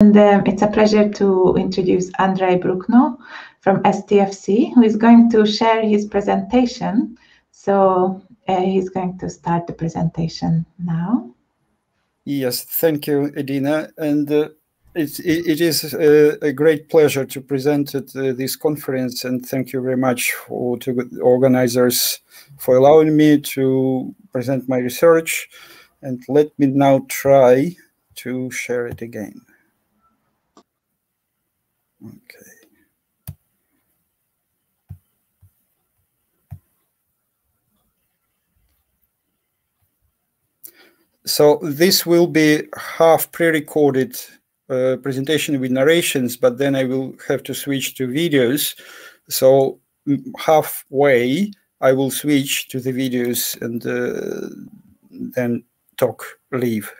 And um, it's a pleasure to introduce Andrey Brukhno from STFC, who is going to share his presentation. So uh, he's going to start the presentation now. Yes, thank you, Edina. And uh, it, it is a, a, great pleasure to present at uh, this conference. And thank you very much for, to the organizers for allowing me to present my research. And let me now try to share it again. Okay. So this will be half pre-recorded uh, presentation with narrations, but then I will have to switch to videos. So halfway, I will switch to the videos and uh, then talk leave.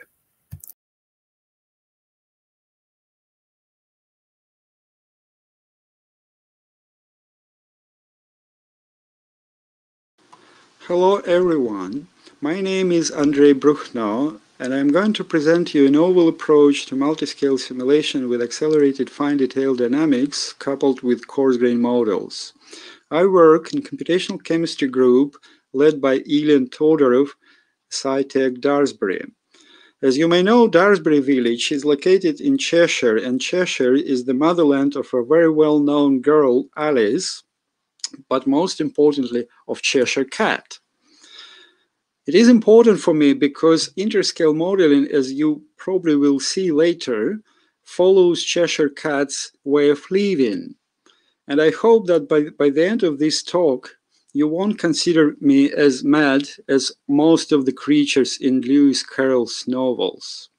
Hello everyone, my name is Andrey Brukhno and I'm going to present you a novel approach to multiscale simulation with accelerated fine detail dynamics coupled with coarse grain models. I work in computational chemistry group led by Ilian Todorov, SciTech Daresbury. As you may know, Daresbury village is located in Cheshire and Cheshire is the motherland of a very well-known girl, Alice, but most importantly of Cheshire Cat. It is important for me because interscale modeling, as you probably will see later, follows Cheshire Cat's way of living. And I hope that by, by the end of this talk, you won't consider me as mad as most of the creatures in Lewis Carroll's novels.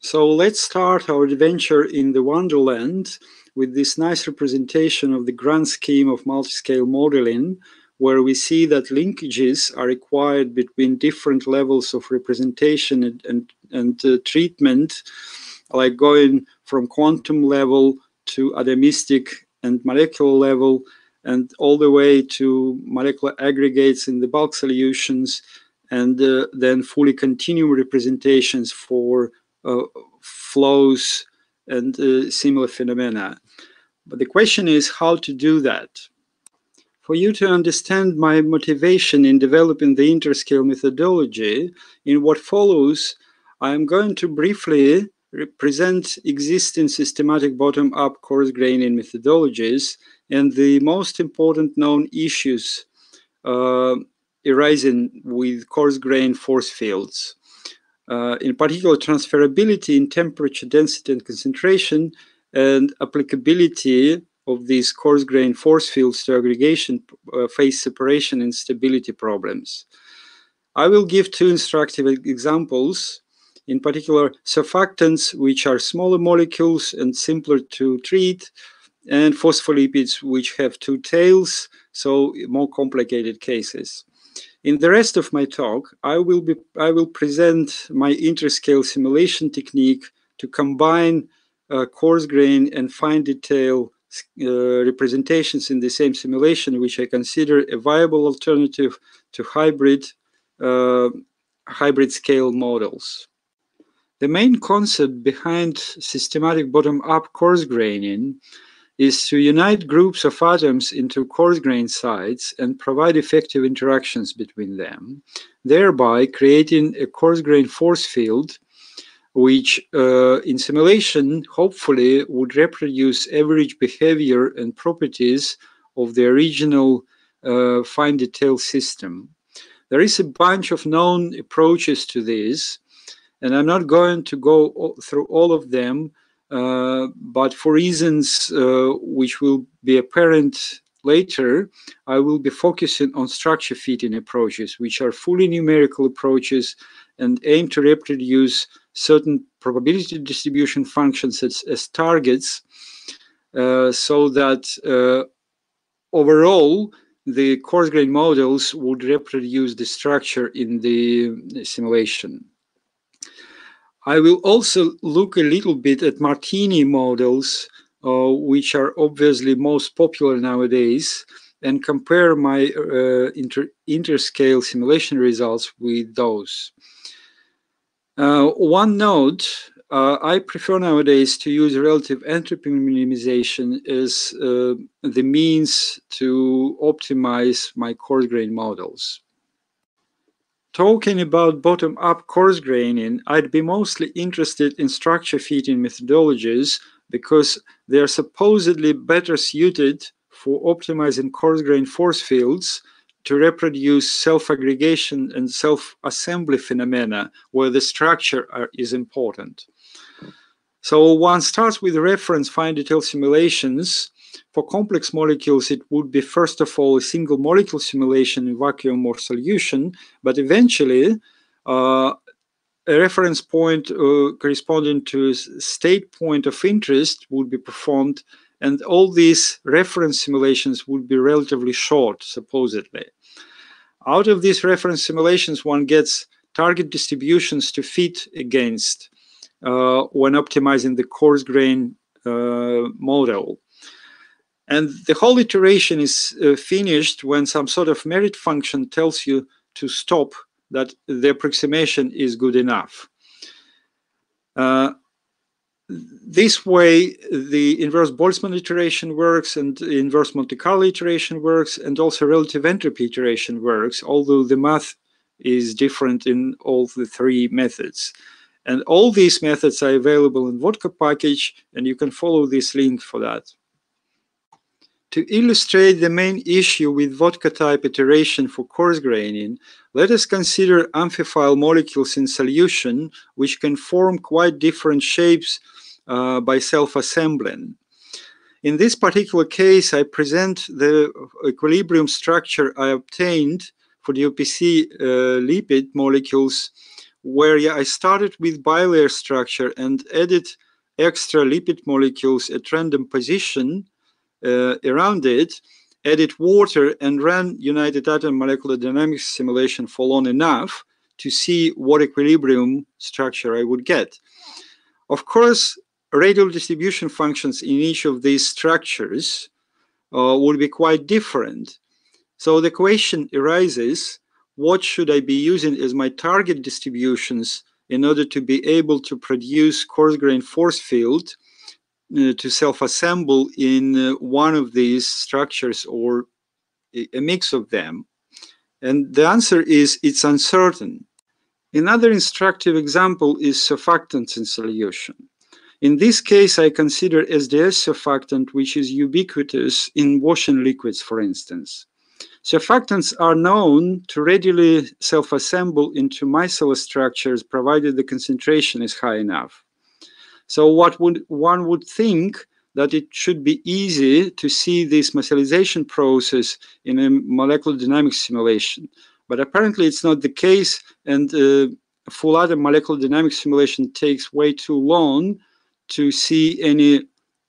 So let's start our adventure in the Wonderland with this nice representation of the grand scheme of multiscale modeling, where we see that linkages are required between different levels of representation and, and, and uh, treatment, like going from quantum level to atomistic and molecular level, and all the way to molecular aggregates in the bulk solutions, and uh, then fully continuum representations for uh, flows and uh, similar phenomena. But the question is how to do that. For you to understand my motivation in developing the interscale methodology, in what follows, I am going to briefly present existing systematic bottom-up coarse graining methodologies and the most important known issues uh, arising with coarse grain force fields. Uh, in particular, transferability in temperature, density, and concentration, and applicability of these coarse grain force fields to aggregation uh, phase separation and stability problems. I will give two instructive examples, in particular surfactants, which are smaller molecules and simpler to treat, and phospholipids, which have two tails, so more complicated cases. In the rest of my talk, I will, be, I will present my interscale simulation technique to combine uh, coarse grain and fine detail uh, representations in the same simulation, which I consider a viable alternative to hybrid, uh, hybrid scale models. The main concept behind systematic bottom-up coarse graining is to unite groups of atoms into coarse grain sites and provide effective interactions between them, thereby creating a coarse grain force field which uh, in simulation hopefully would reproduce average behavior and properties of the original uh, fine detail system. There is a bunch of known approaches to this, and I'm not going to go through all of them, but for reasons uh, which will be apparent later, I will be focusing on structure fitting approaches, which are fully numerical approaches and aim to reproduce certain probability distribution functions as, as targets uh, so that uh, overall the coarse grain models would reproduce the structure in the simulation. I will also look a little bit at Martini models, uh, which are obviously most popular nowadays, and compare my uh, inter interscale simulation results with those. Uh, one note uh, I prefer nowadays to use relative entropy minimization as uh, the means to optimize my coarse grain models. Talking about bottom-up coarse graining, I'd be mostly interested in structure fitting methodologies because they are supposedly better suited for optimizing coarse grain force fields to reproduce self-aggregation and self-assembly phenomena where the structure are, is important. So one starts with reference fine detail simulations. For complex molecules, it would be first of all a single molecule simulation in vacuum or solution, but eventually uh, a reference point uh, corresponding to state point of interest would be performed and all these reference simulations would be relatively short, supposedly. Out of these reference simulations, one gets target distributions to fit against uh, when optimizing the coarse grain uh, model. And the whole iteration is uh, finished when some sort of merit function tells you to stop that the approximation is good enough. Uh, this way, the inverse Boltzmann iteration works and inverse Monte Carlo iteration works and also relative entropy iteration works, although the math is different in all the three methods. And all these methods are available in VOTCA package, and you can follow this link for that. To illustrate the main issue with VOTCA type iteration for coarse graining, let us consider amphiphile molecules in solution, which can form quite different shapes uh, by self-assembling. In this particular case, I present the equilibrium structure I obtained for the OPC uh, lipid molecules where I started with bilayer structure and added extra lipid molecules at random position around it, added water and ran united atom molecular dynamics simulation for long enough to see what equilibrium structure I would get. Of course, radial distribution functions in each of these structures uh, would be quite different. So the question arises, what should I be using as my target distributions in order to be able to produce coarse grain force field uh, to self-assemble in uh, one of these structures or a mix of them? And the answer is it's uncertain. Another instructive example is surfactants in solution. In this case, I consider SDS surfactant, which is ubiquitous in washing liquids, for instance. Surfactants are known to readily self-assemble into micellar structures provided the concentration is high enough. So what would one would think that it should be easy to see this micellization process in a molecular dynamics simulation. But apparently it's not the case and uh, full atom molecular dynamics simulation takes way too long to see any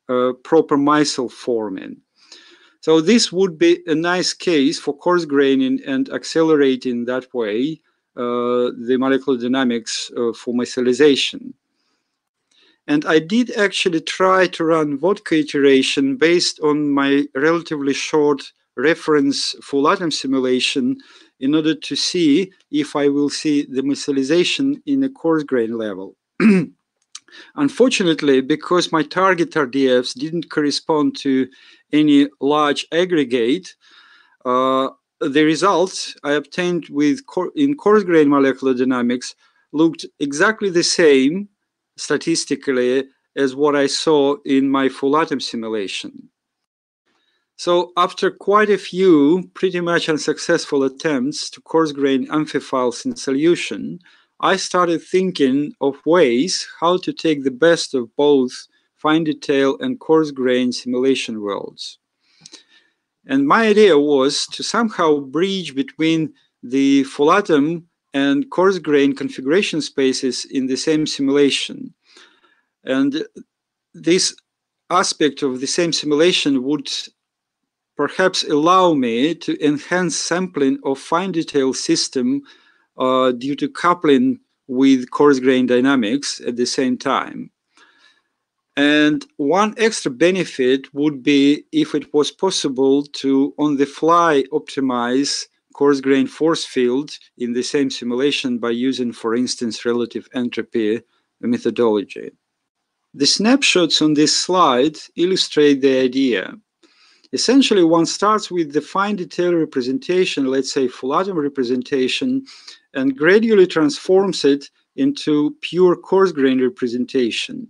uh, proper micelle forming. So this would be a nice case for coarse graining and accelerating that way uh, the molecular dynamics uh, for micellization. And I did actually try to run VOTCA iteration based on my relatively short reference full atom simulation in order to see if I will see the micellization in a coarse grain level. Unfortunately, because my target RDFs didn't correspond to any large aggregate, uh, the results I obtained with in coarse grain molecular dynamics looked exactly the same statistically as what I saw in my full atom simulation. So after quite a few pretty much unsuccessful attempts to coarse grain amphiphiles in solution, I started thinking of ways how to take the best of both fine detail and coarse grain simulation worlds. And my idea was to somehow bridge between the full atom and coarse grain configuration spaces in the same simulation. And this aspect of the same simulation would perhaps allow me to enhance sampling of fine detail system uh, due to coupling with coarse grain dynamics at the same time. And one extra benefit would be if it was possible to on the fly optimize coarse grain force field in the same simulation by using, for instance, relative entropy methodology. The snapshots on this slide illustrate the idea. Essentially, one starts with the fine detail representation, let's say full atom representation, and gradually transforms it into pure coarse grain representation,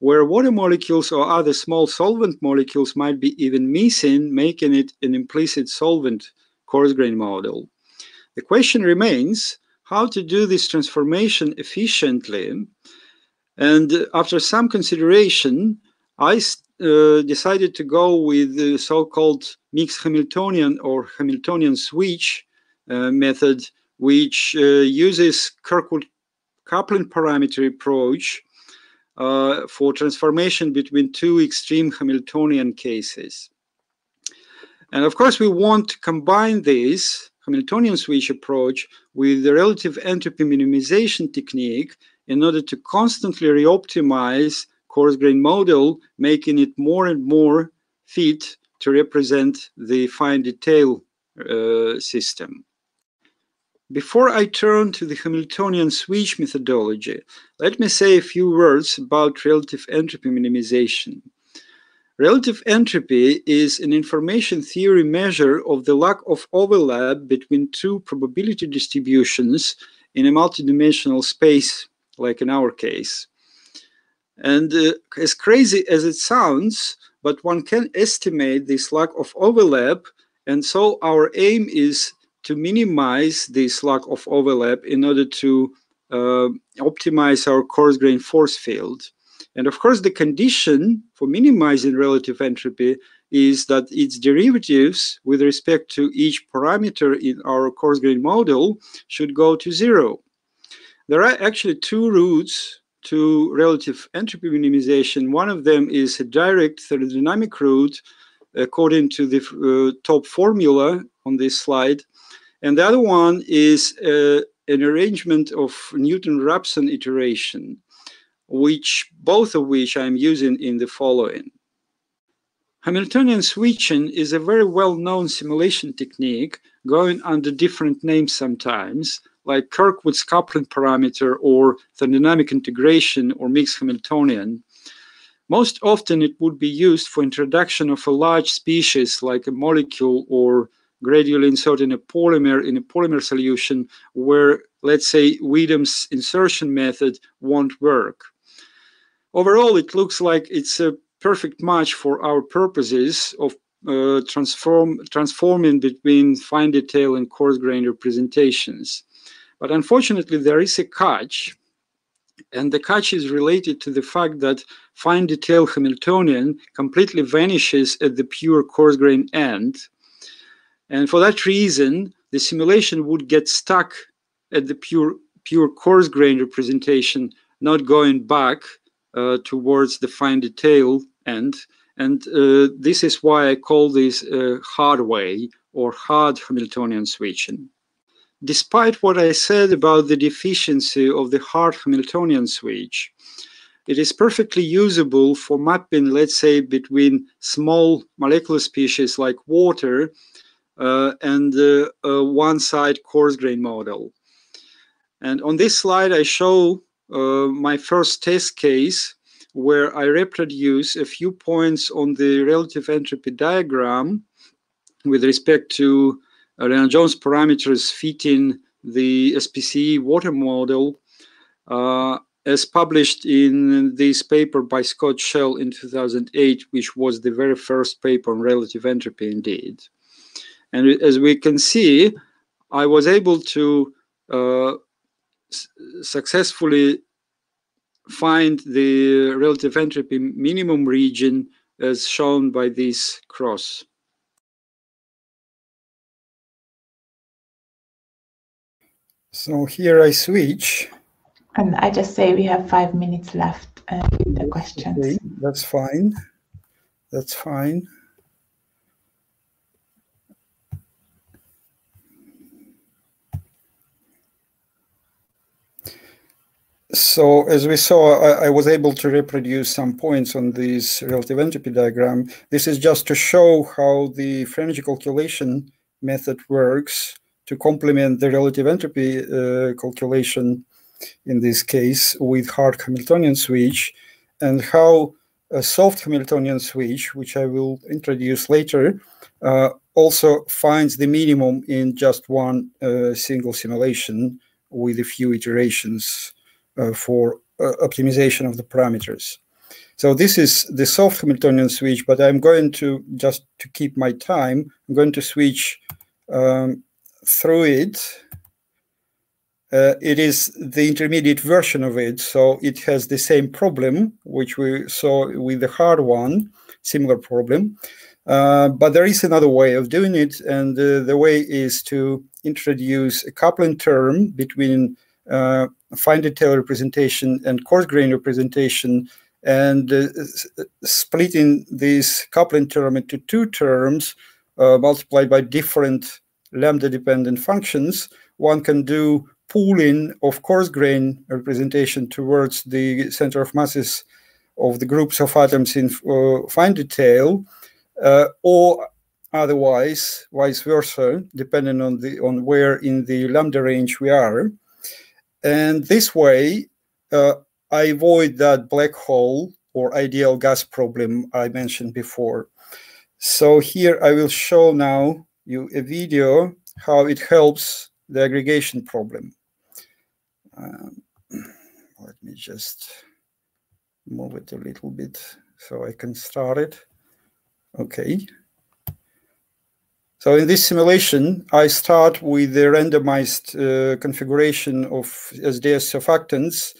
where water molecules or other small solvent molecules might be even missing, making it an implicit solvent coarse grain model. The question remains how to do this transformation efficiently. And after some consideration, I uh, decided to go with the so-called mixed Hamiltonian or Hamiltonian switch uh, method, which uh, uses Kirkwood coupling parameter approach uh, for transformation between two extreme Hamiltonian cases. And of course, we want to combine this Hamiltonian switch approach with the relative entropy minimization technique in order to constantly reoptimize coarse grain model, making it more and more fit to represent the fine detail uh, system. Before I turn to the Hamiltonian switch methodology, let me say a few words about relative entropy minimization. Relative entropy is an information theory measure of the lack of overlap between two probability distributions in a multidimensional space, like in our case. And uh, as crazy as it sounds, but one can estimate this lack of overlap. And so our aim is to minimize this lack of overlap in order to uh, optimize our coarse grain force field. And of course, the condition for minimizing relative entropy is that its derivatives with respect to each parameter in our coarse grain model should go to zero. There are actually two routes to relative entropy minimization. One of them is a direct thermodynamic route according to the uh, top formula on this slide. And the other one is uh, an arrangement of Newton-Raphson iteration, which both of which I'm using in the following. Hamiltonian switching is a very well-known simulation technique going under different names sometimes, like Kirkwood's coupling parameter or thermodynamic integration or mixed Hamiltonian. Most often it would be used for introduction of a large species like a molecule or gradually inserting a polymer in a polymer solution where, let's say, Widom's insertion method won't work. Overall, it looks like it's a perfect match for our purposes of uh, transform, transforming between fine detail and coarse grain representations. But unfortunately, there is a catch, and the catch is related to the fact that fine detail Hamiltonian completely vanishes at the pure coarse grain end, and for that reason, the simulation would get stuck at the pure, pure coarse grain representation, not going back towards the fine detail end. And uh, this is why I call this uh, hard way or hard Hamiltonian switching. Despite what I said about the deficiency of the hard Hamiltonian switch, it is perfectly usable for mapping, let's say, between small molecular species like water uh, and uh, one side coarse grain model. And on this slide, I show uh, my first test case where I reproduce a few points on the relative entropy diagram with respect to Lennard-Jones parameters fitting the SPCE water model uh, as published in this paper by Scott Shell in 2008, which was the very first paper on relative entropy indeed. And as we can see, I was able to uh, successfully find the relative entropy minimum region as shown by this cross. So here I switch. And I just say we have five minutes left uh, the questions. Okay, that's fine. That's fine. So as we saw, I, I, was able to reproduce some points on this relative entropy diagram. This is just to show how the free energy calculation method works to complement the relative entropy uh, calculation in this case with hard Hamiltonian switch, and how a soft Hamiltonian switch, which I will introduce later, uh, also finds the minimum in just one uh, single simulation with a few iterations for uh, optimization of the parameters. So this is the soft Hamiltonian switch, but I'm going to, just to keep my time, I'm going to switch um, through it. Uh, it is the intermediate version of it, so it has the same problem, which we saw with the hard one, similar problem. Uh, but there is another way of doing it, and uh, the way is to introduce a coupling term between uh, fine detail representation and coarse grain representation and uh, splitting this coupling term into two terms uh, multiplied by different lambda dependent functions, one can do pooling of coarse grain representation towards the center of masses of the groups of atoms in uh, fine detail, uh, or otherwise, vice versa, depending on the on where in the lambda range we are. And this way, uh, I avoid that black hole or ideal gas problem I mentioned before. So here I will show now you a video how it helps the aggregation problem. Um, let me just move it a little bit so I can start it. Okay. So in this simulation, I start with the randomized uh, configuration of SDS surfactants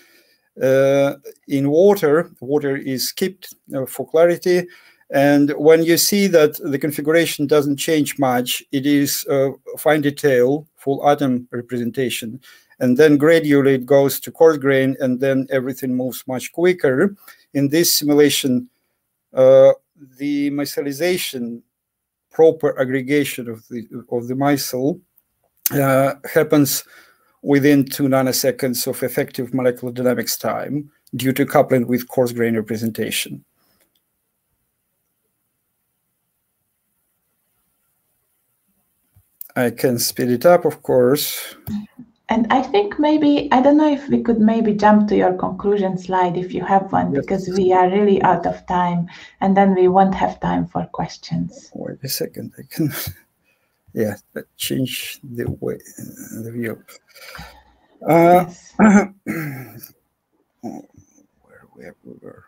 uh, in water. Water is skipped uh, for clarity. And when you see that the configuration doesn't change much, it is uh, fine detail, full atom representation. And then gradually it goes to coarse grain, and then everything moves much quicker. In this simulation, uh, the micellization proper aggregation of the of the micelle uh, happens within two nanoseconds of effective molecular dynamics time due to coupling with coarse grain representation. I can speed it up, of course. And I think maybe, I don't know if we could maybe jump to your conclusion slide if you have one, yes. because we are really out of time and then we won't have time for questions. Wait a second, I can, yeah, change the way, the view. Uh, yes. where, where we were.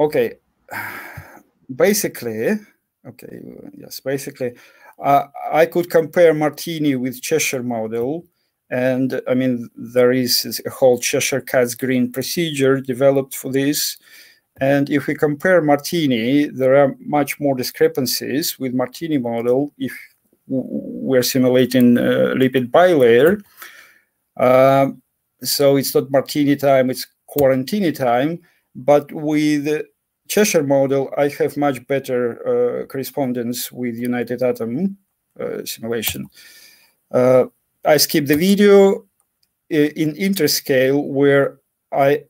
Okay, basically, okay, yes, basically, uh, I could compare Martini with Cheshire model and I mean, there is a whole Cheshire Cat's Green procedure developed for this. And if we compare Martini, there are much more discrepancies with Martini model if we're simulating uh, lipid bilayer. Uh, so it's not Martini time, it's quarantini time. But with Cheshire model, I have much better uh, correspondence with United Atom uh, simulation. Uh, I skip the video in interscale where I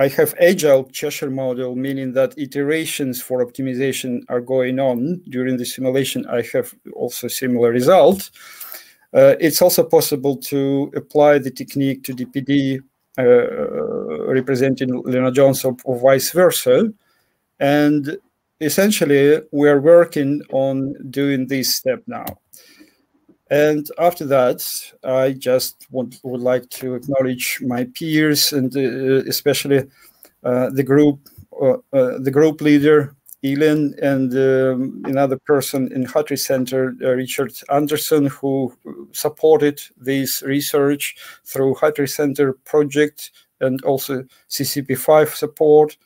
I have agile Cheshire model, meaning that iterations for optimization are going on during the simulation. I have also similar result. Uh, it's also possible to apply the technique to DPD uh, representing Lennard-Jones or, or vice versa. And essentially, we are working on doing this step now. And after that, I just want, would like to acknowledge my peers and uh, especially uh, the group, uh, uh the group leader, Elin, and um, another person in Hartree Center, uh, Richard Anderson, who supported this research through Hartree Center project and also CCP5 support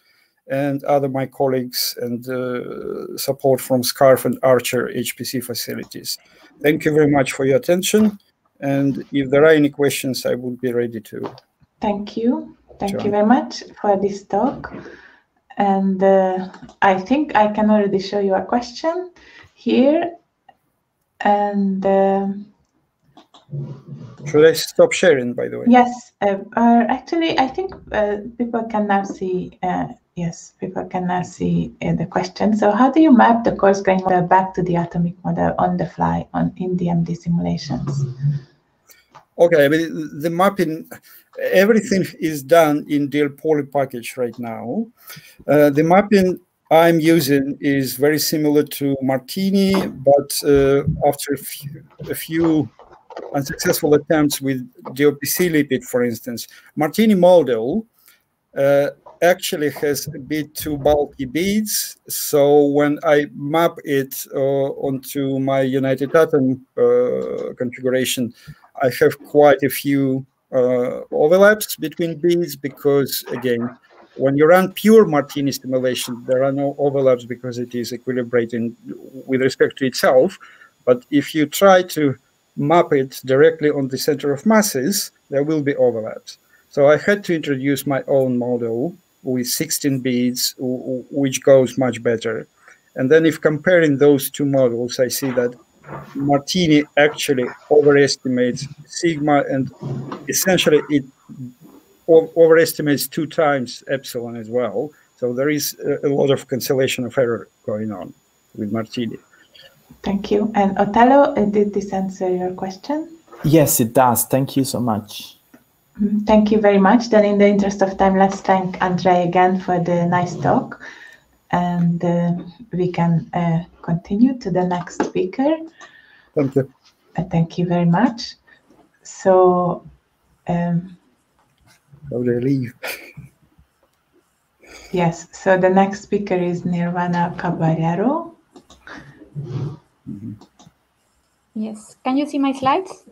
and other my colleagues and uh, support from SCARF and Archer HPC facilities. Thank you very much for your attention. And if there are any questions, I would be ready to. Thank you. Thank join. you very much for this talk. And uh, I think I can already show you a question here. And uh, should I stop sharing, by the way? Yes. Uh, uh actually, I think uh, people can now see uh, Yes, people can now see uh, the question. So how do you map the coarse grain model back to the atomic model on the fly on in DMD simulations? Okay, mean, the mapping, everything is done in DL Poly package right now. Uh, the mapping I'm using is very similar to Martini, but uh, after a few, a few, unsuccessful attempts with DOPC lipid, for instance, Martini model uh, actually has a bit too bulky beads. So when I map it uh, onto my United Atom uh, configuration, I have quite a few uh, overlaps between beads because, again, when you run pure Martini simulation, there are no overlaps because it is equilibrating with respect to itself. But if you try to map it directly on the center of masses, there will be overlaps. So I had to introduce my own model with 16 beads, which goes much better. And then if comparing those two models, I see that Martini actually overestimates sigma and essentially it overestimates two times epsilon as well. So there is a lot of cancellation of error going on with Martini. Thank you. And Otello, uh, did this answer your question? Yes, it does. Thank you so much. Mm-hmm. Thank you very much. Then in the interest of time, let's thank Andre again for the nice talk. And uh, we can uh, continue to the next speaker. Thank you. Uh, thank you very much. So, um, how do I leave? yes, so the next speaker is Nirvana Caballero. Mm -hmm. Yes, can you see my slides?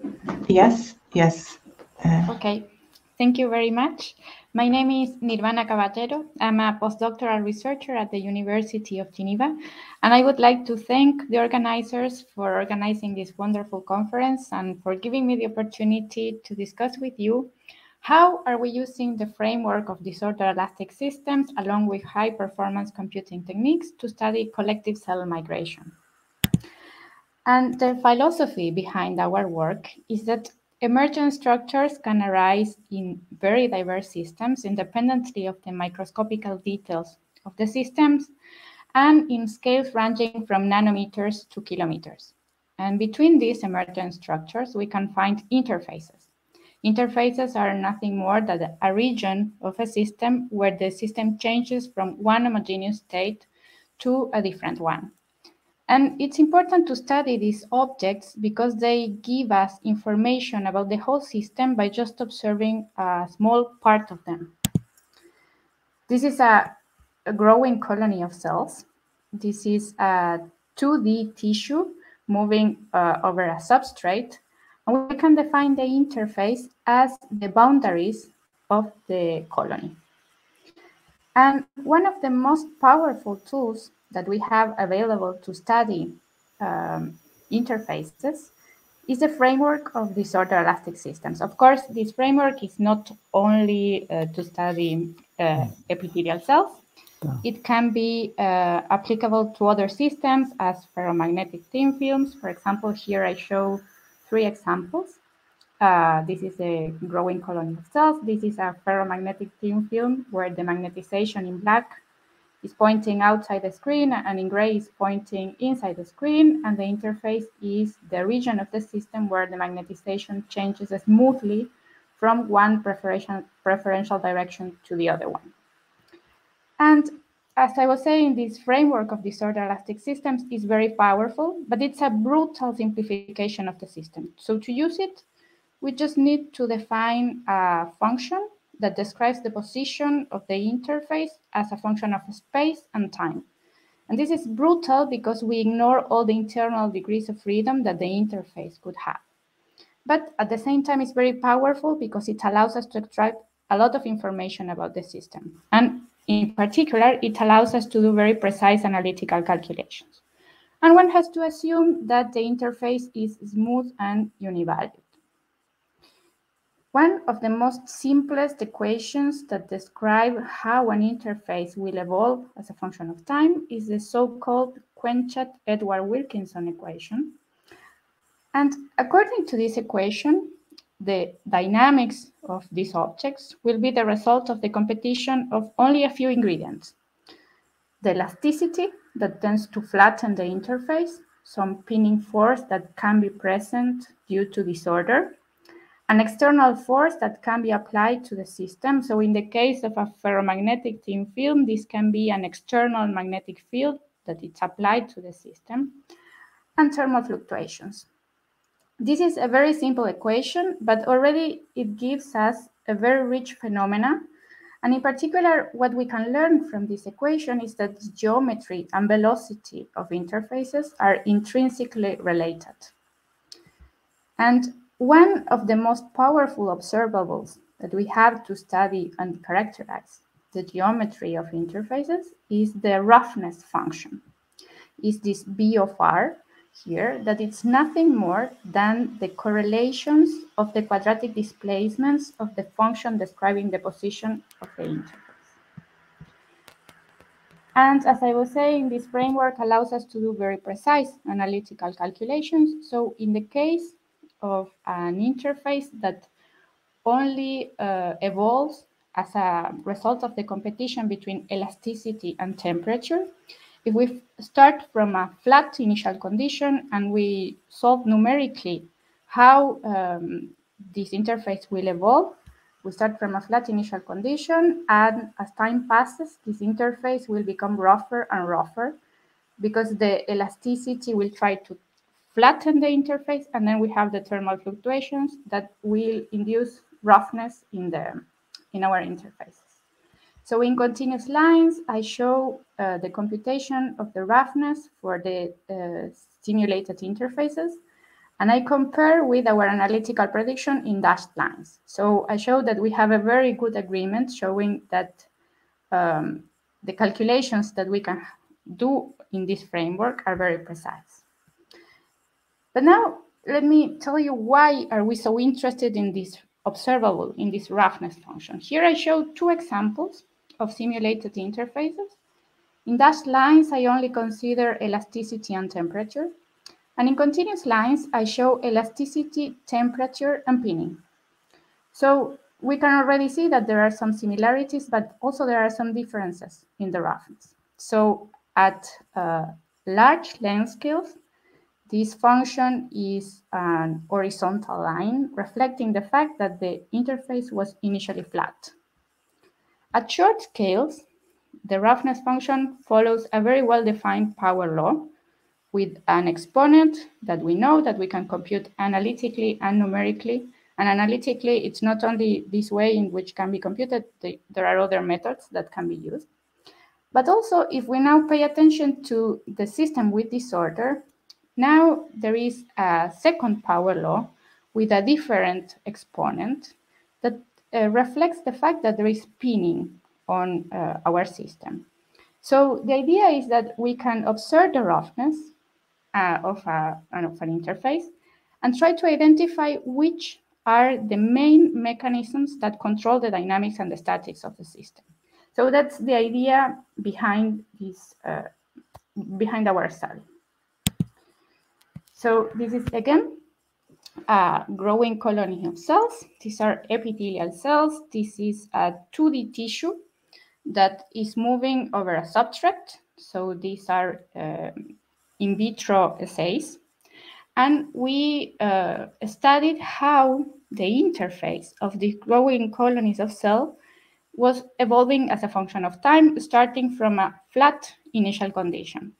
Yes, yes. Uh, okay, thank you very much. My name is Nirvana Caballero. I'm a postdoctoral researcher at the University of Geneva, and I would like to thank the organizers for organizing this wonderful conference and for giving me the opportunity to discuss with you how are we using the framework of disorder elastic systems along with high performance computing techniques to study collective cell migration. And the philosophy behind our work is that Emergent structures can arise in very diverse systems independently of the microscopical details of the systems and in scales ranging from nanometers to kilometers. And between these emergent structures, we can find interfaces. Interfaces are nothing more than a region of a system where the system changes from one homogeneous state to a different one. And it's important to study these objects because they give us information about the whole system by just observing a small part of them. This is a, a growing colony of cells. This is a 2D tissue moving uh, over a substrate. And we can define the interface as the boundaries of the colony. And one of the most powerful tools that we have available to study um, interfaces is the framework of disorder elastic systems. Of course, this framework is not only uh, to study uh, epithelial cells, it can be uh, applicable to other systems as ferromagnetic thin films. For example, here I show three examples. Uh, this is a growing colony of cells. This is a ferromagnetic thin film where the magnetization in black is pointing outside the screen and in gray is pointing inside the screen and the interface is the region of the system where the magnetization changes smoothly from one preferential, direction to the other one. And as I was saying, this framework of disorder elastic systems is very powerful, but it's a brutal simplification of the system. So to use it, we just need to define a function that describes the position of the interface as a function of space and time. And this is brutal because we ignore all the internal degrees of freedom that the interface could have. But at the same time, it's very powerful because it allows us to extract a lot of information about the system. And in particular, it allows us to do very precise analytical calculations. And one has to assume that the interface is smooth and univalued. One of the most simplest equations that describe how an interface will evolve as a function of time is the so-called Quenched-Edwards-Wilkinson equation. And according to this equation, the dynamics of these objects will be the result of the competition of only a few ingredients. The elasticity that tends to flatten the interface, some pinning force that can be present due to disorder, an external force that can be applied to the system. So in the case of a ferromagnetic thin film, this can be an external magnetic field that it's applied to the system, and thermal fluctuations. This is a very simple equation, but already it gives us a very rich phenomena. And in particular, what we can learn from this equation is that geometry and velocity of interfaces are intrinsically related. And one of the most powerful observables that we have to study and characterize the geometry of interfaces is the roughness function. Is this B of R here that it's nothing more than the correlations of the quadratic displacements of the function describing the position of the interface. And as I was saying, this framework allows us to do very precise analytical calculations. So in the case of an interface that only uh, evolves as a result of the competition between elasticity and temperature. If we start from a flat initial condition and we solve numerically how um, this interface will evolve, we start from a flat initial condition, and as time passes, this interface will become rougher and rougher because the elasticity will try to flatten the interface, and then we have the thermal fluctuations that will induce roughness in, the, in our interfaces. So in continuous lines, I show uh, the computation of the roughness for the uh, simulated interfaces, and I compare with our analytical prediction in dashed lines. So I show that we have a very good agreement showing that um, the calculations that we can do in this framework are very precise. But now let me tell you why are we so interested in this observable, in this roughness function. Here I show two examples of simulated interfaces. In dashed lines, I only consider elasticity and temperature. And in continuous lines, I show elasticity, temperature, and pinning. So we can already see that there are some similarities, but also there are some differences in the roughness. So at uh, large length scales, this function is an horizontal line reflecting the fact that the interface was initially flat. At short scales, the roughness function follows a very well-defined power law with an exponent that we know that we can compute analytically and numerically. And analytically, it's not only this way in which can be computed, there are other methods that can be used. But also, if we now pay attention to the system with disorder, now there is a second power law with a different exponent that uh, reflects the fact that there is pinning on uh, our system. So the idea is that we can observe the roughness uh, of, a, of an interface and try to identify which are the main mechanisms that control the dynamics and the statics of the system. So that's the idea behind this, uh, behind our study. So this is again a growing colony of cells. These are epithelial cells. This is a 2D tissue that is moving over a substrate. So these are um, in vitro assays. And we uh, studied how the interface of these growing colonies of cell was evolving as a function of time, starting from a flat initial condition.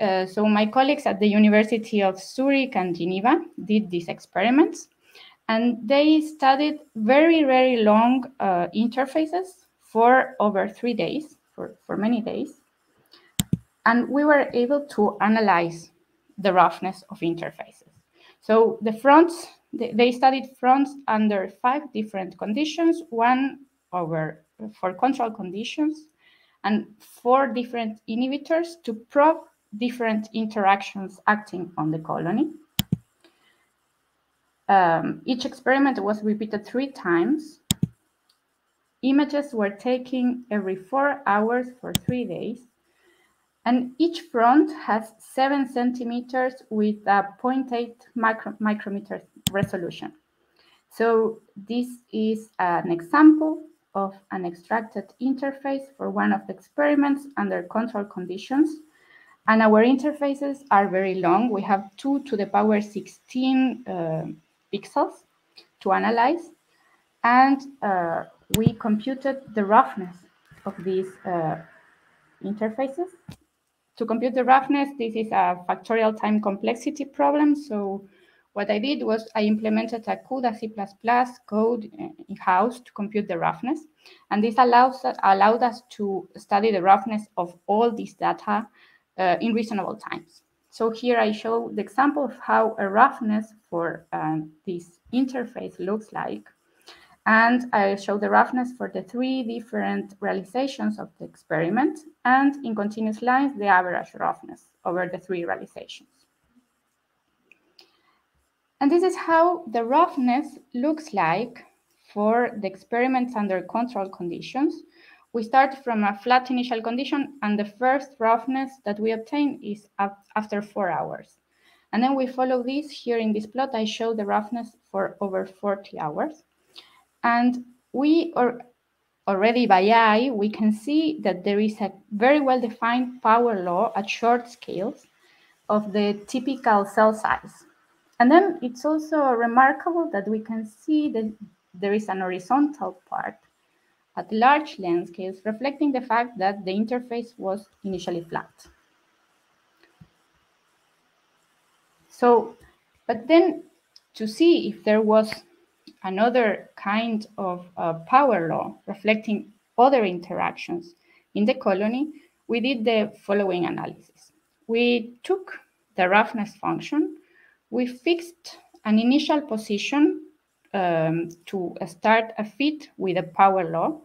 Uh, so my colleagues at the University of Zurich and Geneva did these experiments, and they studied very, very long uh, interfaces for over three days, for, for many days. And we were able to analyze the roughness of interfaces. So the fronts, they studied fronts under five different conditions, one over for control conditions, and four different inhibitors to probe different interactions acting on the colony. Um, each experiment was repeated three times. Images were taken every four hours for three days. And each front has seven centimeters with a 0.8 micro micrometer resolution. So this is an example of an extracted interface for one of the experiments under control conditions and our interfaces are very long. We have 2 to the power 16 uh, pixels. to analyze. And uh, we computed the roughness of these uh, interfaces. To compute the roughness, this is a factorial time complexity problem. So what I did was I implemented a CUDA C++ code in-house to compute the roughness. And this allows allowed us to study the roughness of all these data uh, in reasonable times. So here I show the example of how a roughness for um, this interface looks like. And I show the roughness for the three different realizations of the experiment and in continuous lines, the average roughness over the three realizations. And this is how the roughness looks like for the experiments under control conditions. We start from a flat initial condition and the first roughness that we obtain is after four hours. And then we follow this here in this plot. I show the roughness for over 40 hours. And we are already by eye, we can see that there is a very well-defined power law at short scales of the typical cell size. And then it's also remarkable that we can see that there is an horizontal part at large length scales, reflecting the fact that the interface was initially flat. So, but then to see if there was another kind of uh, power law reflecting other interactions in the colony, we did the following analysis. We took the roughness function we fixed an initial position um, to start a fit with a power law.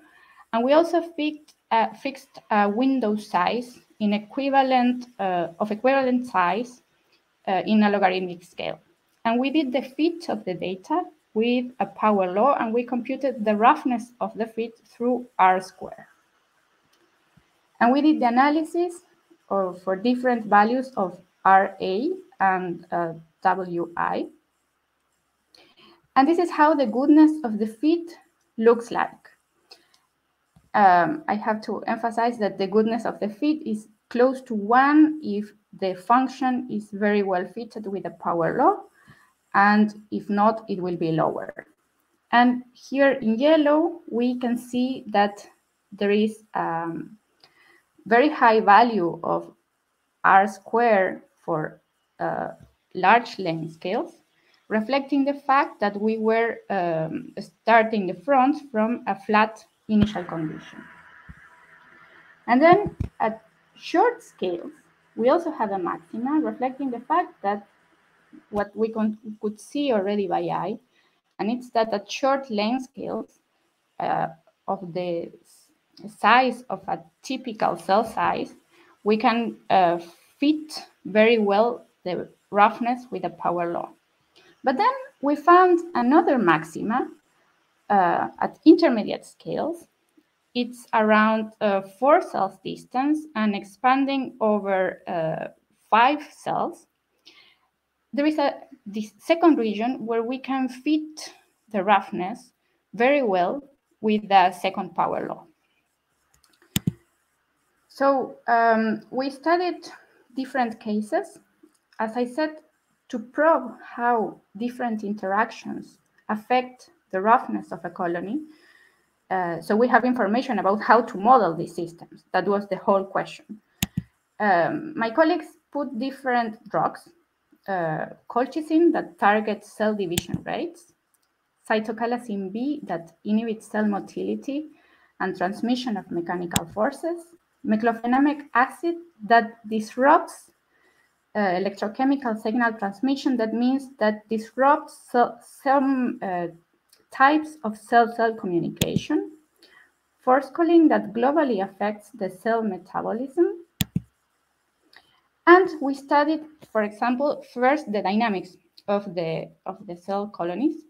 And we also fixed, uh, fixed a window size in equivalent uh, of equivalent size uh, in a logarithmic scale. And we did the fit of the data with a power law and we computed the roughness of the fit through R square. And we did the analysis for different values of RA and uh, WI. And this is how the goodness of the fit looks like. Um, I have to emphasize that the goodness of the fit is close to one if the function is very well fitted with the power law, and if not, it will be lower. And here in yellow, we can see that there is um, very high value of R square for uh, large length scales, reflecting the fact that we were um, starting the front from a flat initial condition. And then at short scales, we also have a maxima reflecting the fact that what we could see already by eye, and it's that at short length scales uh, of the size of a typical cell size, we can uh, fit very well the roughness with a power law. But then we found another maxima uh, at intermediate scales. It's around uh, four cells distance and expanding over uh, five cells. There is a this second region where we can fit the roughness very well with the second power law. So um, we studied different cases as I said, to probe how different interactions affect the roughness of a colony, uh, so we have information about how to model these systems. That was the whole question. Um, my colleagues put different drugs, uh, colchicine that targets cell division rates, cytochalasin B that inhibits cell motility and transmission of mechanical forces, meclofenamic acid that disrupts uh, electrochemical signal transmission that means that disrupts some uh, types of cell-cell communication, forskolin that globally affects the cell metabolism. And we studied, for example, first the dynamics of the, of the cell colonies.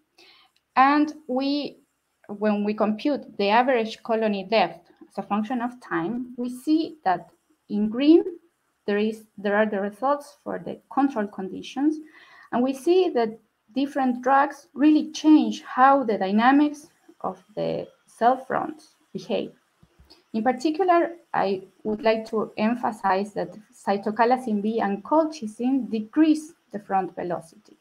And we, when we compute the average colony depth as a function of time, we see that in green, there is there are the results for the control conditions, and we see that different drugs really change how the dynamics of the cell fronts behave. In particular, I would like to emphasize that cytochalasin B and colchicine decrease the front velocity.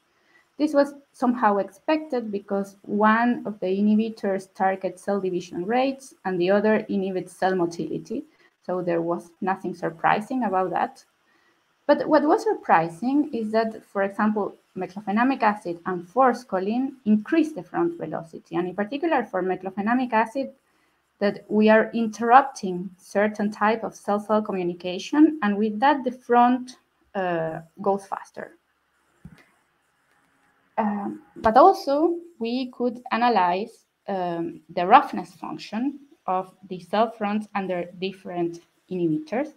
This was somehow expected because one of the inhibitors targets cell division rates and the other inhibits cell motility. So there was nothing surprising about that. But what was surprising is that, for example, meclofenamic acid and forskolin increase the front velocity. And in particular for meclofenamic acid, that we are interrupting certain type of cell-cell communication. And with that, the front uh, goes faster. Um, but also, we could analyze um, the roughness function of the cell fronts under different inhibitors.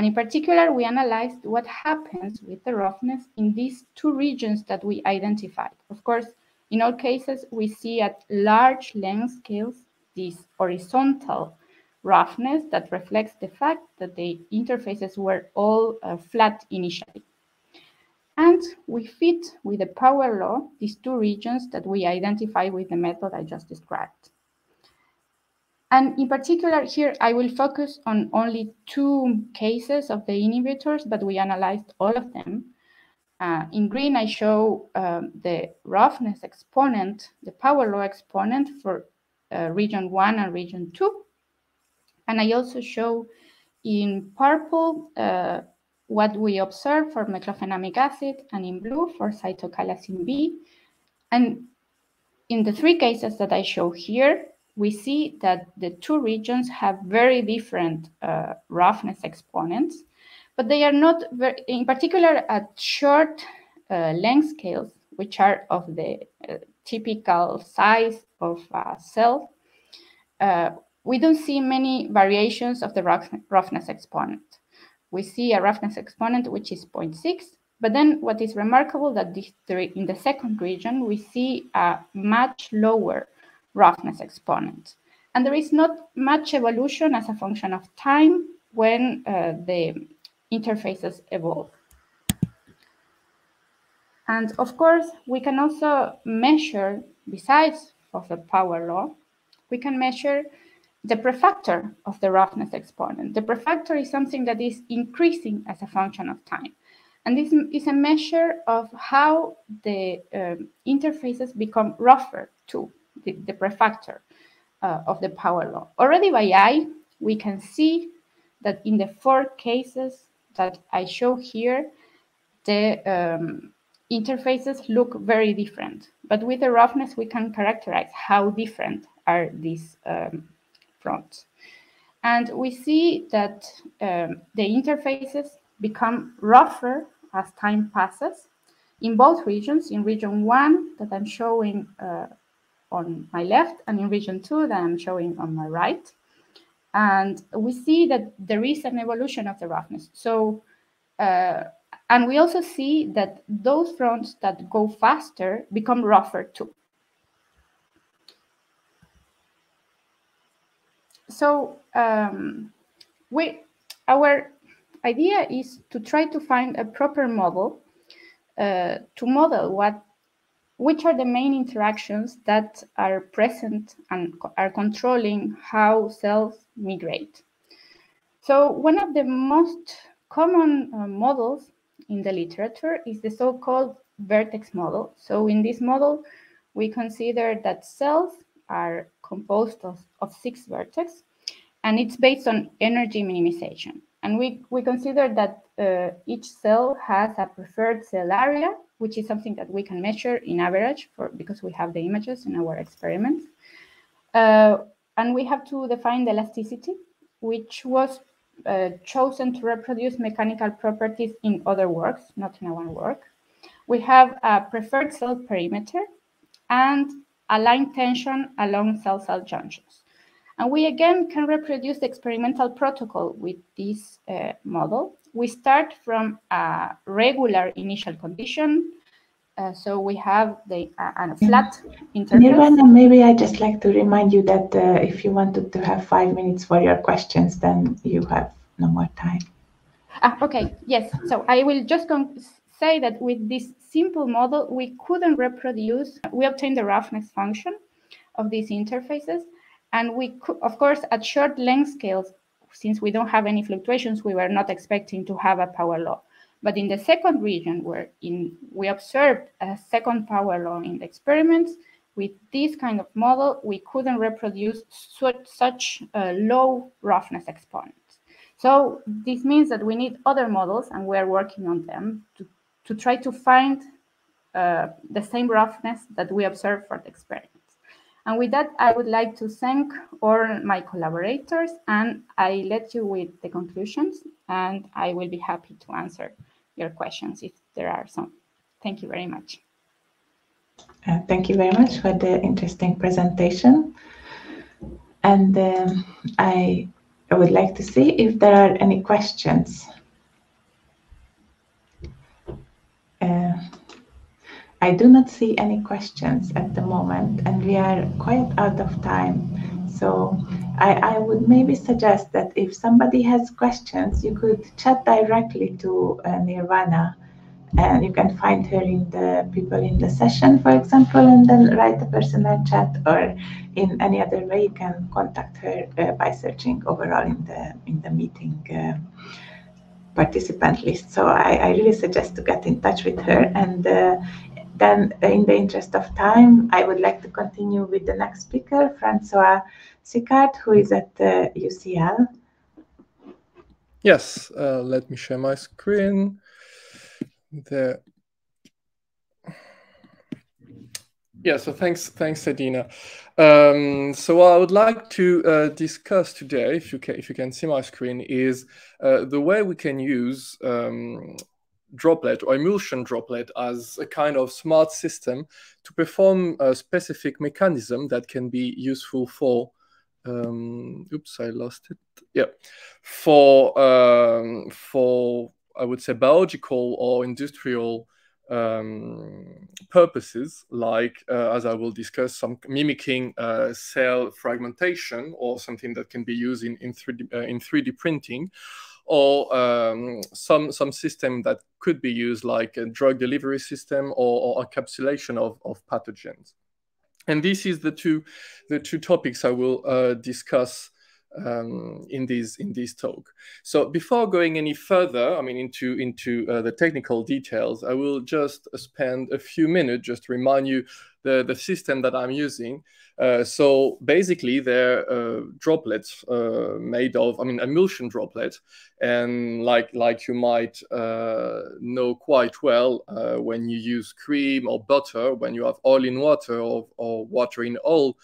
And in particular, we analyzed what happens with the roughness in these two regions that we identified. Of course, in all cases, we see at large length scales this horizontal roughness that reflects the fact that the interfaces were all uh, flat initially. And we fit with the power law these two regions that we identify with the method I just described. And in particular, here I will focus on only two cases of the inhibitors, but we analyzed all of them. Uh, in green, I show um, the roughness exponent, the power law exponent for uh, region one and region two. And I also show in purple uh, what we observe for meclofenamic acid and in blue for cytochalasin B. And in the three cases that I show here, we see that the two regions have very different uh, roughness exponents, but they are not very, in particular at short uh, length scales, which are of the uh, typical size of a cell, uh, we don't see many variations of the roughness exponent. We see a roughness exponent which is 0.6, but then what is remarkable that this, in the second region, we see a much lower roughness exponent. And there is not much evolution as a function of time when uh, the interfaces evolve. And of course, we can also measure, besides of the power law, we can measure the prefactor of the roughness exponent. The prefactor is something that is increasing as a function of time. And this is a measure of how the um, interfaces become rougher too the, the prefactor uh, of the power law. Already by eye, we can see that in the four cases that I show here, the um, interfaces look very different. But with the roughness, we can characterize how different are these um, fronts. And we see that um, the interfaces become rougher as time passes in both regions. In region one that I'm showing uh, on my left and in region two that I'm showing on my right. And we see that there is an evolution of the roughness. So, uh, and we also see that those fronts that go faster become rougher too. So um, we, our idea is to try to find a proper model uh, to model what which are the main interactions that are present and are controlling how cells migrate. So one of the most common uh, models in the literature is the so-called vertex model. So in this model, we consider that cells are composed of, of six vertex, and it's based on energy minimization. And we, we consider that uh, each cell has a preferred cell area which is something that we can measure in average for because we have the images in our experiments. Uh, and we have to define the elasticity, which was uh, chosen to reproduce mechanical properties in other works, not in our work. We have a preferred cell perimeter and a line tension along cell-cell junctions. And we again can reproduce the experimental protocol with this uh, model we start from a regular initial condition. Uh, so we have the uh, a flat interface. Nirvana, maybe I just like to remind you that uh, if you wanted to have five minutes for your questions, then you have no more time. Ah, okay, yes. So I will just say that with this simple model, we couldn't reproduce, we obtained the roughness function of these interfaces. And we could, of course, at short length scales, since we don't have any fluctuations, we were not expecting to have a power law. But in the second region, where in, we observed a second power law in the experiments, with this kind of model, we couldn't reproduce such, such low roughness exponents. So this means that we need other models, and we're working on them to, to try to find uh, the same roughness that we observed for the experiments. And with that, I would like to thank all my collaborators, and I let you with the conclusions, and I will be happy to answer your questions if there are some. Thank you very much. Uh, thank you very much for the interesting presentation. And um, I, I would like to see if there are any questions. Uh, I do not see any questions at the moment, and we are quite out of time. So I, I would maybe suggest that if somebody has questions, you could chat directly to uh, Nirvana and you can find her in the people in the session, for example, and then write a personal chat, or in any other way, you can contact her uh, by searching overall in the in the meeting uh, participant list. So I, I, really suggest to get in touch with her. And uh, then, in the interest of time, I would like to continue with the next speaker, Francois Sicard, who is at UCL. Yes, uh, let me share my screen the yeah so thanks thanks Adina um, so what I would like to uh, discuss today if you can if you can see my screen is uh, the way we can use um, droplet or emulsion droplet as a kind of smart system to perform a specific mechanism that can be useful for um, oops I lost it. Yeah. For um, for I would say, biological or industrial um, purposes, like, uh, as I will discuss, some mimicking uh, cell fragmentation or something that can be used in, in, 3D, uh, in 3D printing, or um, some, some system that could be used like a drug delivery system or, or encapsulation of, of pathogens. And this is the two, the two topics I will uh, discuss um, in these in this talk. So before going any further, I mean into into uh, the technical details, I will just spend a few minutes just to remind you the the system that I'm using. Uh, so basically, they're uh, droplets uh, made of, I mean, emulsion droplet, and like like you might uh, know quite well uh, when you use cream or butter, when you have oil in water or, or water in oil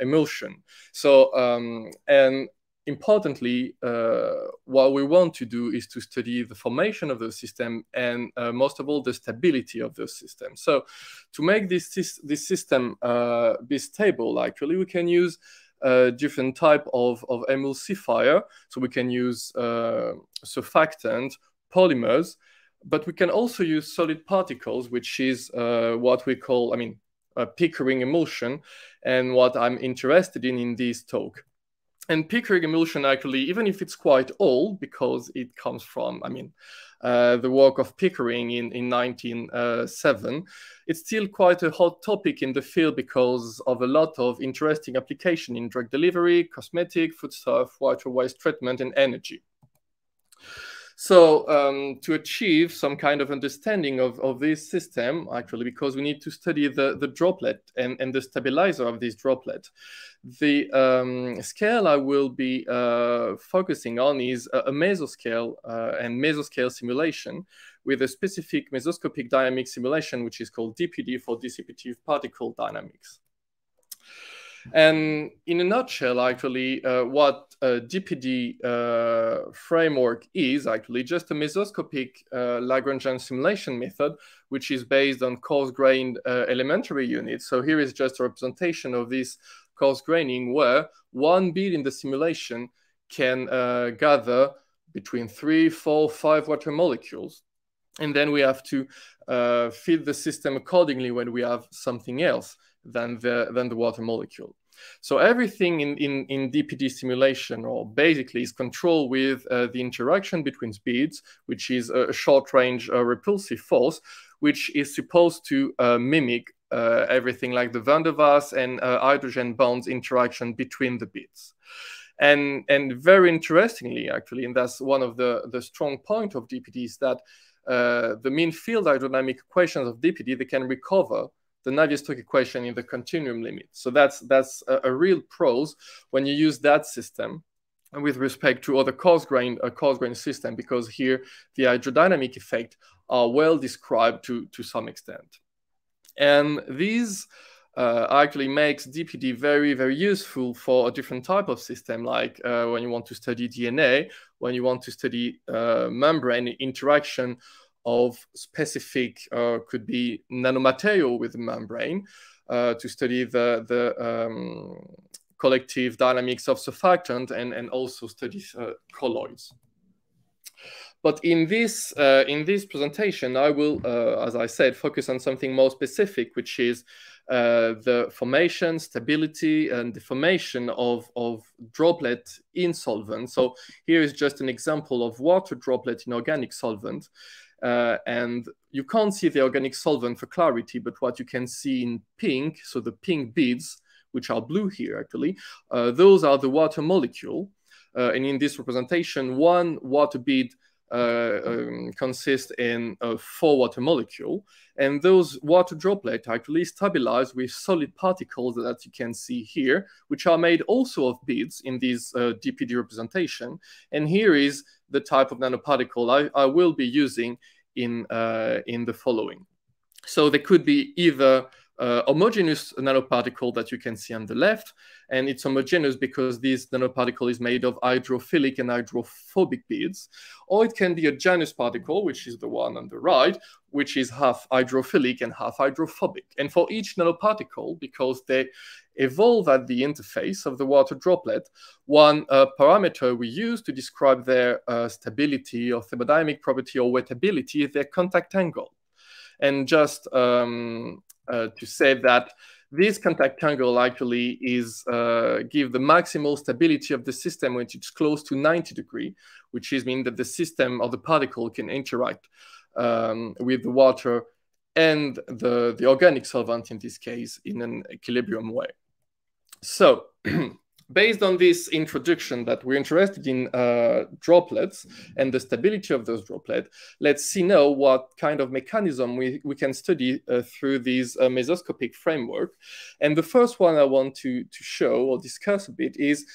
emulsion. So, um, and importantly, uh, what we want to do is to study the formation of the system and uh, most of all the stability of the system. So to make this, this system uh, be stable, actually, we can use a different type of, of emulsifier. So we can use uh, surfactant, polymers, but we can also use solid particles, which is uh, what we call, I mean, uh, Pickering emulsion and what I'm interested in in this talk. And Pickering emulsion actually, even if it's quite old, because it comes from, I mean, uh, the work of Pickering in, in 1907, it's still quite a hot topic in the field because of a lot of interesting application in drug delivery, cosmetic, foodstuff, water waste treatment, and energy. So um, to achieve some kind of understanding of, of this system, actually, because we need to study the, the droplet and, and the stabilizer of this droplet, the um, scale I will be uh, focusing on is a, a mesoscale uh, and mesoscale simulation with a specific mesoscopic dynamic simulation, which is called DPD for dissipative particle dynamics. And in a nutshell, actually, uh, what a DPD uh, framework is actually just a mesoscopic uh, Lagrangian simulation method, which is based on coarse-grained uh, elementary units. So here is just a representation of this coarse graining where one bit in the simulation can uh, gather between three, four, five water molecules. And then we have to uh, feed the system accordingly when we have something else than the, than the water molecule. So everything in, in, in DPD simulation or basically is controlled with uh, the interaction between speeds, which is a short-range uh, repulsive force, which is supposed to uh, mimic uh, everything like the van der Waals and uh, hydrogen bonds interaction between the bits. And, and very interestingly, actually, and that's one of the, the strong point of DPD is that uh, the mean field hydrodynamic equations of DPD, they can recover the Navier-Stokes equation in the continuum limit. So that's, that's a, a real pros when you use that system and with respect to other coarse grain, uh, coarse grain system, because here the hydrodynamic effect are well described to, to some extent. And these uh, actually makes DPD very, very useful for a different type of system, like uh, when you want to study DNA, when you want to study uh, membrane interaction of specific, uh, could be nanomaterial with the membrane, uh, to study the, the um, collective dynamics of surfactant and, and also study uh, colloids. But in this, uh, in this presentation, I will, uh, as I said, focus on something more specific, which is uh, the formation, stability, and deformation of, of droplet in solvent. So here is just an example of water droplet in organic solvent. Uh, and you can't see the organic solvent for clarity, but what you can see in pink, so the pink beads, which are blue here actually, uh, those are the water molecule. Uh, and in this representation, one water bead uh, um, consists in four water molecule. And those water droplets actually stabilize with solid particles that you can see here, which are made also of beads in this uh, DPD representation. And here is the type of nanoparticle I, I will be using in, uh, in the following. So they could be either uh, homogeneous nanoparticle that you can see on the left. And it's homogeneous because this nanoparticle is made of hydrophilic and hydrophobic beads. Or it can be a Janus particle, which is the one on the right, which is half hydrophilic and half hydrophobic. And for each nanoparticle, because they evolve at the interface of the water droplet, one uh, parameter we use to describe their uh, stability or thermodynamic property or wettability is their contact angle. And just um, uh, to say that this contact angle actually is uh, give the maximal stability of the system when it's close to 90 degree, which is mean that the system or the particle can interact um, with the water and the, the organic solvent in this case in an equilibrium way. So based on this introduction that we're interested in uh, droplets and the stability of those droplets, let's see now what kind of mechanism we, we can study uh, through this uh, mesoscopic framework. And the first one I want to, to show or discuss a bit is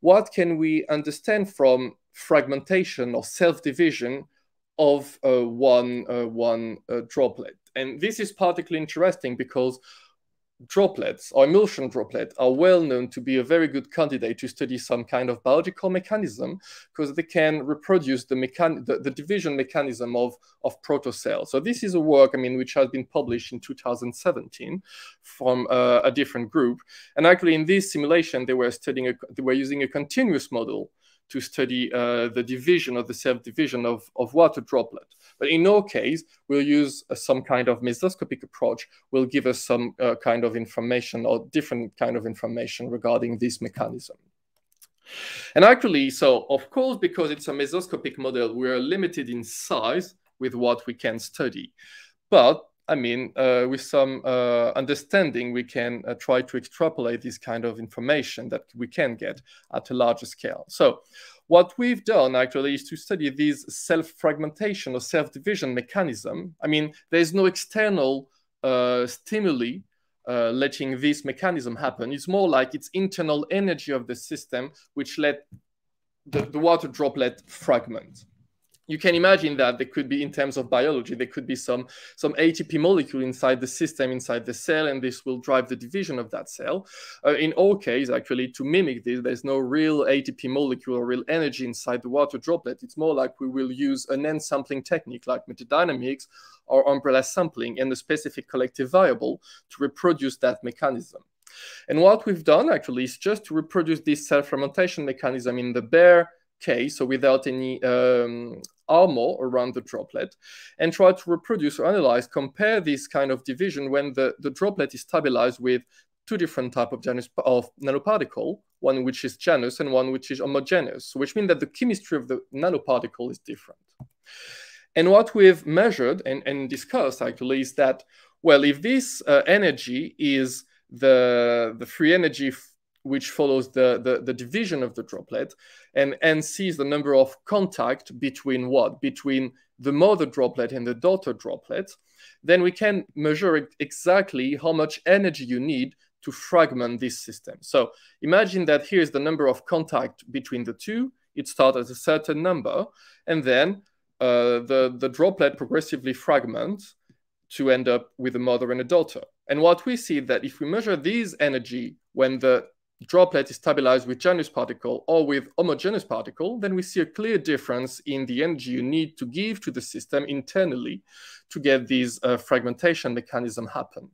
what can we understand from fragmentation or self-division of uh, one, uh, one uh, droplet. And this is particularly interesting because droplets or emulsion droplets are well known to be a very good candidate to study some kind of biological mechanism because they can reproduce the, mechan the, the, division mechanism of, of protocells. So this is a work, I mean, which has been published in 2017 from uh, a different group. And actually in this simulation, they were studying, a, they were using a continuous model to study uh, the division or the self-division of, of water droplet. But in our case, we'll use uh, some kind of mesoscopic approach, will give us some uh, kind of information or different kind of information regarding this mechanism. And actually, so of course, because it's a mesoscopic model, we are limited in size with what we can study. But I mean, uh, with some uh, understanding, we can uh, try to extrapolate this kind of information that we can get at a larger scale. So what we've done actually is to study this self-fragmentation or self-division mechanism. I mean, there's no external uh, stimuli uh, letting this mechanism happen. It's more like it's internal energy of the system which let the, the water droplet fragment you can imagine that there could be in terms of biology there could be some some atp molecule inside the system inside the cell and this will drive the division of that cell. Uh, in our case actually to mimic this there's no real atp molecule or real energy inside the water droplet. It's more like we will use an enhanced sampling technique like metadynamics or umbrella sampling and a specific collective variable to reproduce that mechanism. And what we've done actually is just to reproduce this self fragmentation mechanism in the bare case, so without any um, armor around the droplet, and try to reproduce or analyze, compare this kind of division when the, the droplet is stabilized with two different type of Janus of nanoparticle, one which is Janus and one which is homogeneous, which means that the chemistry of the nanoparticle is different. And what we've measured and, and discussed actually is that, well, if this uh, energy is the, the free energy which follows the, the, the, division of the droplet, and NC is the number of contact between what? Between the mother droplet and the daughter droplet, then we can measure exactly how much energy you need to fragment this system. So imagine that here's the number of contact between the two. It starts at a certain number, and then uh, the, the droplet progressively fragments to end up with a mother and a daughter. And what we see that if we measure these energy when the droplet is stabilized with Janus particle or with homogeneous particle, then we see a clear difference in the energy you need to give to the system internally to get these uh, fragmentation mechanism happen.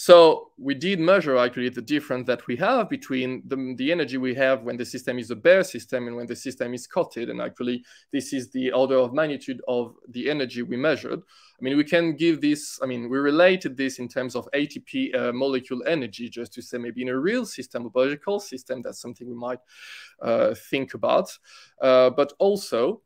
So we did measure actually the difference that we have between the, the energy we have when the system is a bare system and when the system is coated. And actually, this is the order of magnitude of the energy we measured. I mean, we can give this, I mean, we related this in terms of ATP uh, molecule energy, just to say maybe in a real system, a biological system, that's something we might uh, think about. Uh, but also,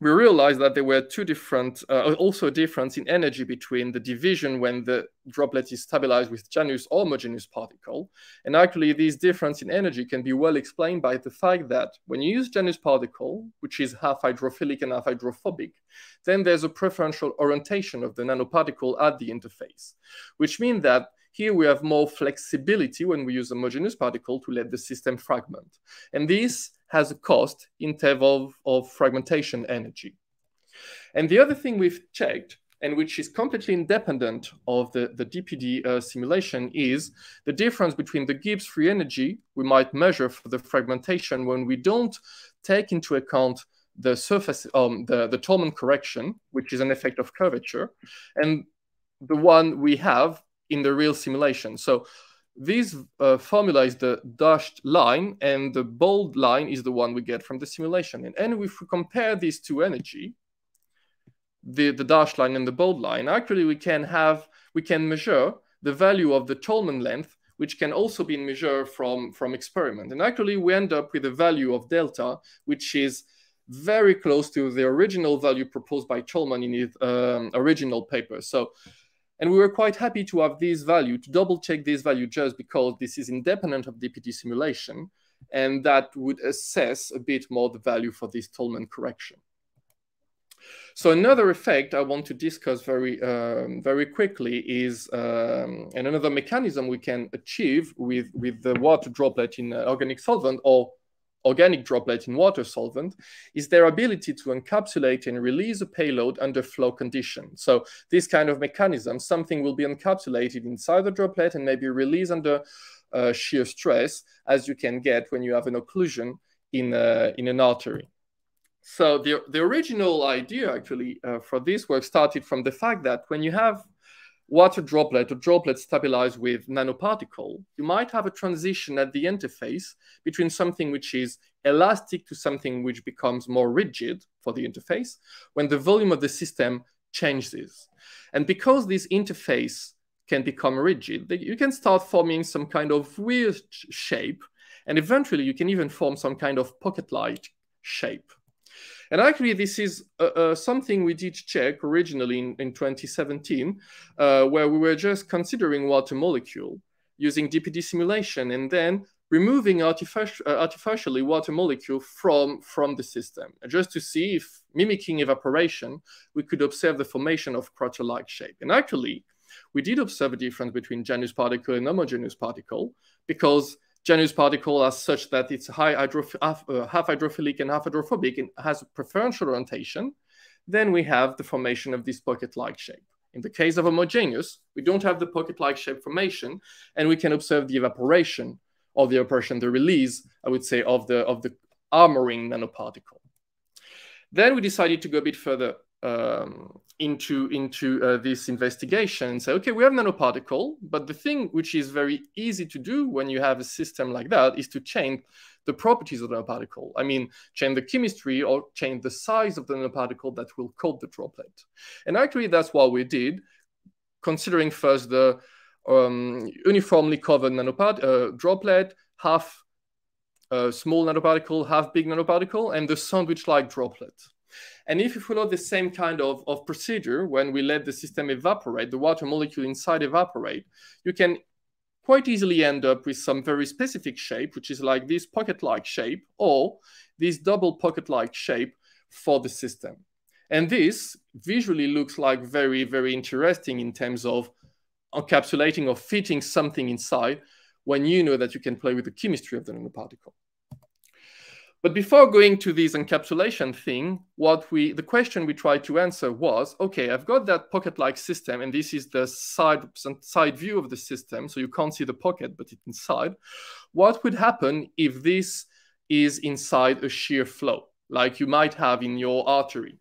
we realized that there were two different, uh, also a difference in energy between the division when the droplet is stabilized with Janus homogeneous particle. And actually, this difference in energy can be well explained by the fact that when you use Janus particle, which is half hydrophilic and half hydrophobic, then there's a preferential orientation of the nanoparticle at the interface, which means that here we have more flexibility when we use a homogeneous particle to let the system fragment. And this has a cost in terms of, of fragmentation energy. And the other thing we've checked, and which is completely independent of the, the DPD uh, simulation, is the difference between the Gibbs free energy we might measure for the fragmentation when we don't take into account the surface, um, the, the Tolman correction, which is an effect of curvature, and the one we have in the real simulation. So this uh, formula is the dashed line, and the bold line is the one we get from the simulation. And, and if we compare these two energy, the, the dashed line and the bold line, actually we can have, we can measure the value of the Tolman length, which can also be measured from, from experiment. And actually we end up with a value of delta, which is very close to the original value proposed by Tolman in his um, original paper. So and we were quite happy to have this value, to double check this value just because this is independent of DPD simulation, and that would assess a bit more the value for this Tolman correction. So another effect I want to discuss very, um, very quickly is, um, and another mechanism we can achieve with, with the water droplet in uh, organic solvent or organic droplet in water solvent is their ability to encapsulate and release a payload under flow conditions. So this kind of mechanism, something will be encapsulated inside the droplet and maybe released under uh, shear stress, as you can get when you have an occlusion in, uh, in an artery. So the, the original idea actually uh, for this work started from the fact that when you have water droplet or droplet stabilized with nanoparticle, you might have a transition at the interface between something which is elastic to something which becomes more rigid for the interface when the volume of the system changes. And because this interface can become rigid, you can start forming some kind of weird shape, and eventually you can even form some kind of pocket-like shape. And actually, this is uh, uh, something we did check originally in, in 2017, uh, where we were just considering water molecule using DPD simulation and then removing uh, artificially water molecule from, from the system, just to see if mimicking evaporation, we could observe the formation of crater-like shape. And actually, we did observe a difference between Janus particle and homogeneous particle because Janus particle as such that it's high hydroph half, uh, half hydrophilic and half hydrophobic and has a preferential orientation, then we have the formation of this pocket-like shape. In the case of homogeneous, we don't have the pocket-like shape formation, and we can observe the evaporation of the operation, the release, I would say, of the, of the armoring nanoparticle. Then we decided to go a bit further um, into into uh, this investigation and say, okay, we have nanoparticle, but the thing which is very easy to do when you have a system like that is to change the properties of the nanoparticle. I mean, change the chemistry or change the size of the nanoparticle that will coat the droplet. And actually, that's what we did, considering first the um, uniformly covered nanopart uh, droplet, half uh, small nanoparticle, half big nanoparticle, and the sandwich-like droplet. And if you follow the same kind of, of procedure, when we let the system evaporate, the water molecule inside evaporate, you can quite easily end up with some very specific shape, which is like this pocket-like shape or this double pocket-like shape for the system. And this visually looks like very, very interesting in terms of encapsulating or fitting something inside when you know that you can play with the chemistry of the nanoparticle. But before going to this encapsulation thing, what we the question we tried to answer was, okay, I've got that pocket-like system, and this is the side, side view of the system, so you can't see the pocket, but it's inside. What would happen if this is inside a shear flow, like you might have in your artery?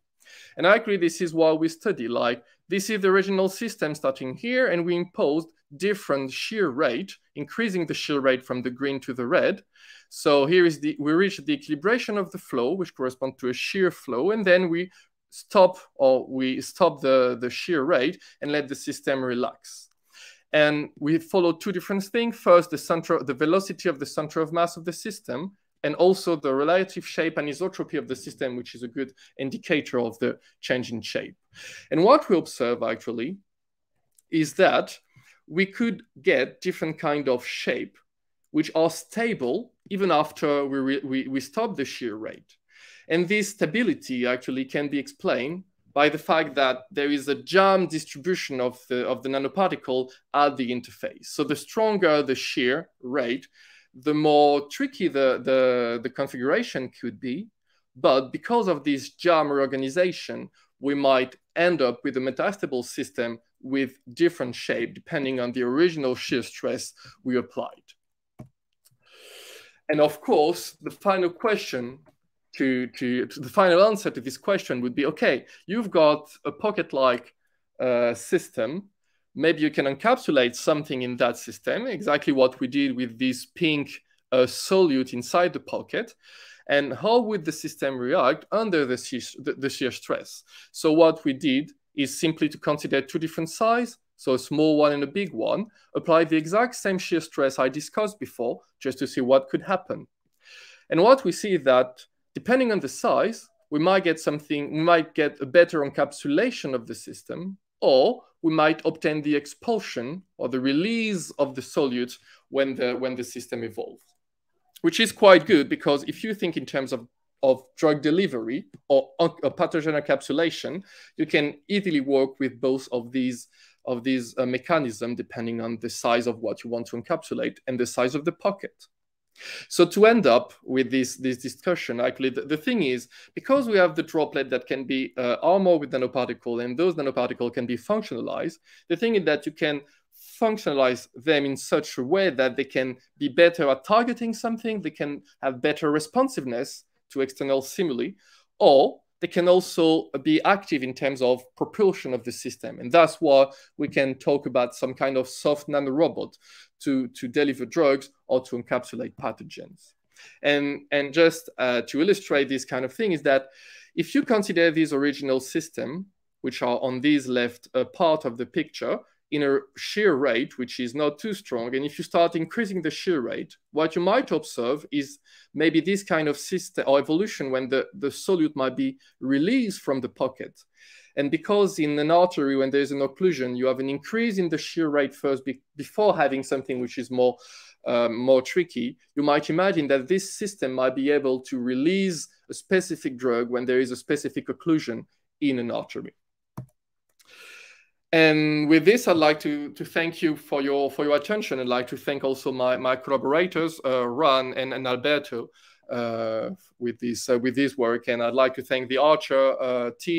And actually, this is what we study. Like, this is the original system starting here, and we imposed different shear rate, increasing the shear rate from the green to the red. So here is the, we reach the equilibration of the flow, which corresponds to a shear flow, and then we stop or we stop the, the shear rate and let the system relax. And we follow two different things. First, the center, the velocity of the center of mass of the system, and also the relative shape anisotropy of the system, which is a good indicator of the change in shape. And what we observe actually is that we could get different kind of shape which are stable even after we, we, we stop the shear rate. And this stability actually can be explained by the fact that there is a jam distribution of the, of the nanoparticle at the interface. So the stronger the shear rate, the more tricky the, the, the configuration could be. But because of this jam reorganization, we might end up with a metastable system with different shape depending on the original shear stress we applied. And of course, the final question to, to, to, the final answer to this question would be, okay, you've got a pocket-like uh, system. Maybe you can encapsulate something in that system, exactly what we did with this pink uh, solute inside the pocket. And how would the system react under the shear, the, the shear stress? So what we did is simply to consider two different sizes so a small one and a big one, apply the exact same shear stress I discussed before, just to see what could happen. And what we see is that depending on the size, we might get something, we might get a better encapsulation of the system, or we might obtain the expulsion or the release of the solute when the, when the system evolves. Which is quite good because if you think in terms of, of drug delivery or, or pathogen encapsulation, you can easily work with both of these of these uh, mechanism depending on the size of what you want to encapsulate and the size of the pocket. So to end up with this, this discussion, actually, the, the thing is, because we have the droplet that can be uh, armored with nanoparticle and those nanoparticles can be functionalized, the thing is that you can functionalize them in such a way that they can be better at targeting something, they can have better responsiveness to external stimuli, or they can also be active in terms of propulsion of the system. And that's why we can talk about some kind of soft nanorobot to, to deliver drugs or to encapsulate pathogens. And, and just uh, to illustrate this kind of thing is that if you consider this original system, which are on this left uh, part of the picture, in a shear rate which is not too strong. And if you start increasing the shear rate, what you might observe is maybe this kind of system or evolution when the, the solute might be released from the pocket. And because in an artery, when there's an occlusion, you have an increase in the shear rate first be before having something which is more, um, more tricky, you might imagine that this system might be able to release a specific drug when there is a specific occlusion in an artery. And with this, I'd like to, to thank you for your for your attention. I'd like to thank also my, my collaborators, uh, Ran and, and Alberto, uh, with this uh, with this work. And I'd like to thank the Archer uh, team.